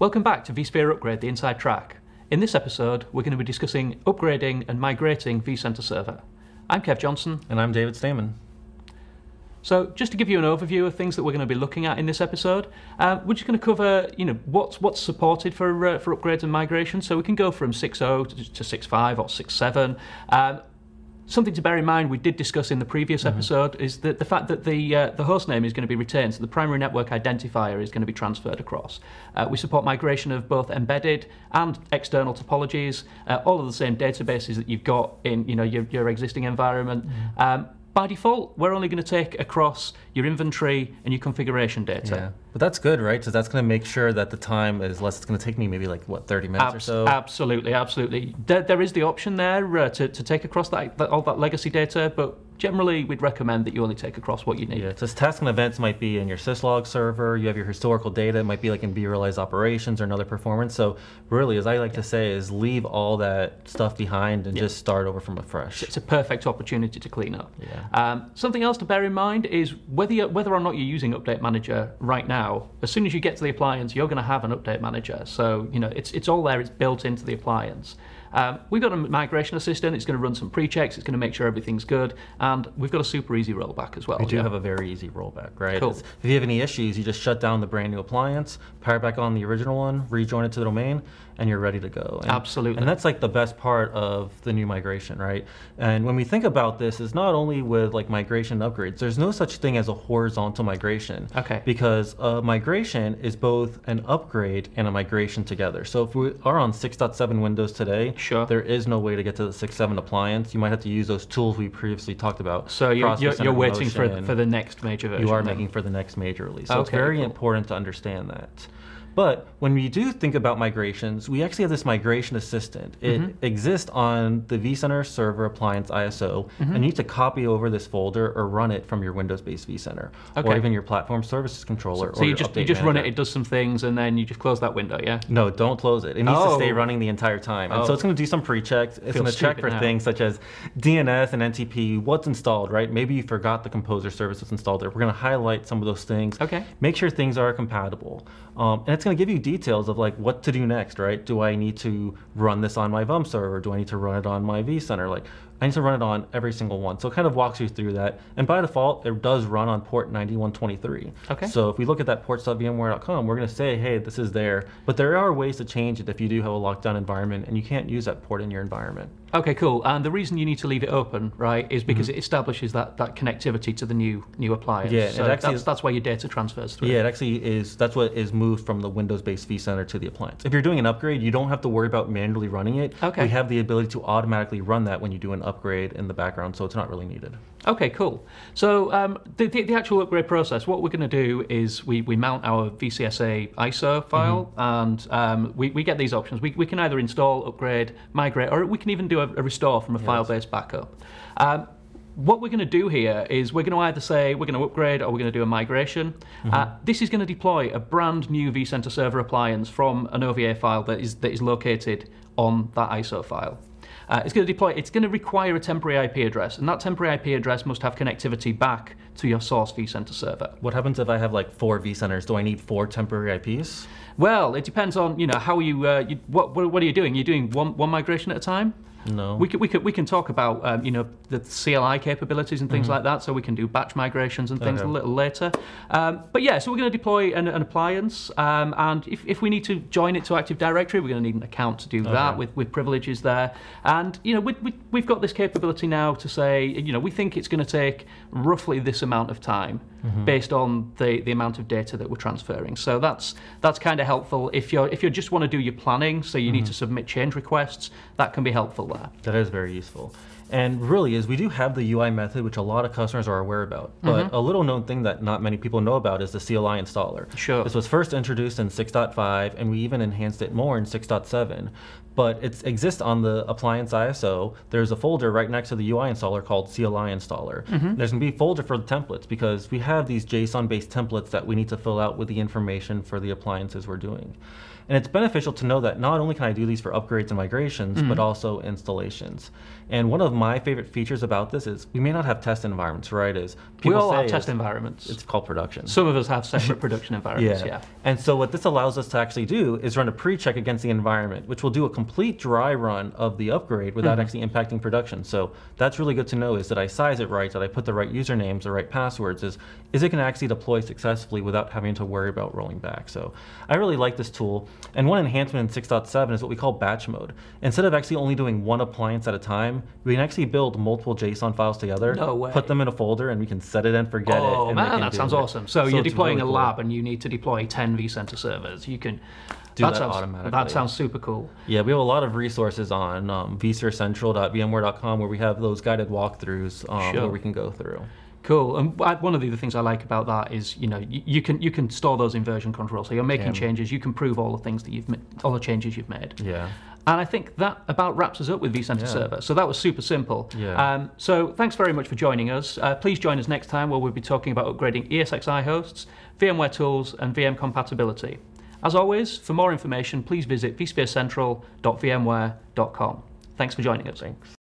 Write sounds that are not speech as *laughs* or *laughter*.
Welcome back to vSphere Upgrade, the inside track. In this episode, we're going to be discussing upgrading and migrating vCenter Server. I'm Kev Johnson. And I'm David Stamen. So, just to give you an overview of things that we're going to be looking at in this episode, uh, we're just going to cover, you know, what's what's supported for uh, for upgrades and migration. So we can go from 6.0 to, to 6.5 or 6.7. Um, Something to bear in mind, we did discuss in the previous mm-hmm. episode, is that the fact that the uh, the host name is going to be retained, so the primary network identifier is going to be transferred across. Uh, we support migration of both embedded and external topologies, uh, all of the same databases that you've got in you know your, your existing environment. Mm-hmm. Um, by default, we're only going to take across your inventory and your configuration data. Yeah. But that's good, right? So that's going to make sure that the time is less. It's going to take me maybe like, what, 30 minutes Abs- or so? Absolutely, absolutely. There, there is the option there uh, to, to take across that, that, all that legacy data, but generally we'd recommend that you only take across what you need. Yeah, so tasks and events might be in your syslog server, you have your historical data, it might be like in vRealize operations or another performance. So really, as I like yeah. to say, is leave all that stuff behind and yeah. just start over from afresh. It's a perfect opportunity to clean up. Yeah. Um, something else to bear in mind is whether, whether or not you're using Update Manager right now, as soon as you get to the appliance, you're going to have an Update Manager. So, you know, it's, it's all there, it's built into the appliance. Um, we've got a migration assistant. It's going to run some pre-checks. It's going to make sure everything's good, and we've got a super easy rollback as well. We do yeah. have a very easy rollback, right? Cool. If you have any issues, you just shut down the brand new appliance, power back on the original one, rejoin it to the domain, and you're ready to go. And, Absolutely. And that's like the best part of the new migration, right? And when we think about this, is not only with like migration upgrades. There's no such thing as a horizontal migration. Okay. Because a migration is both an upgrade and a migration together. So if we are on 6.7 Windows today, sure. there is no way to get to the 6.7 appliance. You might have to use those tools we previously talked about. So you're, you're, you're waiting for, for the next major version. You are then. making for the next major release. So okay, it's very cool. important to understand that. But when we do think about migrations, we actually have this migration assistant. It mm-hmm. exists on the vCenter server appliance ISO, mm-hmm. and you need to copy over this folder or run it from your Windows-based vCenter, okay. or even your platform services controller. So, so you just you just run it, it does some things, and then you just close that window, yeah? No, don't close it. It needs oh. to stay oh. running the entire time. And oh. so it's going to do some pre-checks. It's going to check for now. things such as DNS and NTP, what's installed, right? Maybe you forgot the Composer service that's installed there. We're going to highlight some of those things. Okay. Make sure things are compatible. Um, and it's going to give you details of like what to do next, right? Do I need to run this on my VUM server? Do I need to run it on my vCenter? Like I need to run it on every single one. So it kind of walks you through that. And by default, it does run on port 9123. Okay. So if we look at that ports.vmware.com, we're going to say, hey, this is there. But there are ways to change it if you do have a lockdown environment and you can't use that port in your environment. Okay, cool. And the reason you need to leave it open, right, is because mm-hmm. it establishes that, that connectivity to the new new appliance. Yeah, so actually that's, that's why your data transfers through. Yeah, it actually is. That's what is moved from the Windows-based vCenter to the appliance. If you're doing an upgrade, you don't have to worry about manually running it. Okay. We have the ability to automatically run that when you do an upgrade in the background, so it's not really needed. Okay, cool. So um, the, the, the, actual upgrade process, what we're going to do is we, we mount our VCSA ISO file, mm-hmm. and um, we, we get these options. We, we can either install, upgrade, migrate, or we can even do a, a restore from a yes. file-based backup. Um, what we're going to do here is we're going to either say we're going to upgrade or we're going to do a migration. Mm-hmm. Uh, this is going to deploy a brand new vCenter server appliance from an OVA file that is that is located on that ISO file. Uh, it's going to deploy, it's going to require a temporary IP address, and that temporary IP address must have connectivity back to your source vCenter server. What happens if I have like four vCenters? Do I need four temporary IPs? Well, it depends on you know how you, uh, you what, what are you doing? You're doing one one migration at a time. No. We can, we can, we can talk about um, you know the CLI capabilities and things mm-hmm. like that, so we can do batch migrations and things okay. a little later. Um, but yeah, so we're going to deploy an, an appliance, um, and if, if we need to join it to Active Directory, we're going to need an account to do okay. that with, with privileges there. And you know we, we, we've got this capability now to say you know we think it's going to take roughly this amount of time mm-hmm. based on the, the amount of data that we're transferring. So that's that's kind of helpful if you're if you just want to do your planning, so you mm-hmm. need to submit change requests. That can be helpful there. That is very useful. And really is we do have the UI method, which a lot of customers are aware about. But mm-hmm. a little known thing that not many people know about is the CLI installer. Sure. This was first introduced in 6.5, and we even enhanced it more in 6.7. But it exists on the appliance ISO. There's a folder right next to the UI installer called CLI installer. Mm-hmm. There's going to be a folder for the templates because we have these JSON-based templates that we need to fill out with the information for the appliances we're doing. And it's beneficial to know that not only can I do these for upgrades and migrations, mm-hmm. but also installations. And one of the my favorite features about this is we may not have test environments, right? Is We all say have test environments. It's called production. Some of us have separate *laughs* production environments. Yeah. And so what this allows us to actually do is run a pre-check against the environment, which will do a complete dry run of the upgrade without mm-hmm. actually impacting production. So that's really good to know is that I size it right, that I put the right usernames, the right passwords, is is it can actually deploy successfully without having to worry about rolling back. So I really like this tool. And one enhancement in 6.7 is what we call batch mode. Instead of actually only doing one appliance at a time, we can actually build multiple JSON files together, No way. put them in a folder, and we can set it and forget it. Oh man, that sounds it. awesome. So, you're deploying really a cool. lab and you need to deploy 10 vCenter servers. You can Do that sounds, automatically. That sounds super cool. Yeah, we have a lot of resources on um, where we have those guided walkthroughs um, Sure. where we can go through. Cool. And one of the other things I like about that is, you know, you, you can you can store those in version control. So you're making Yeah. changes. You can prove all the things that you've all the changes you've made. Yeah. And I think that about wraps us up with vCenter Yeah. Server. So that was super simple. Yeah. Um, so thanks very much for joining us. Uh, please join us next time where we'll be talking about upgrading ESXi hosts, VMware tools, and VM compatibility. As always, for more information, please visit vspherecentral.vmware.com. Thanks for joining us. Thanks.